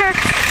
her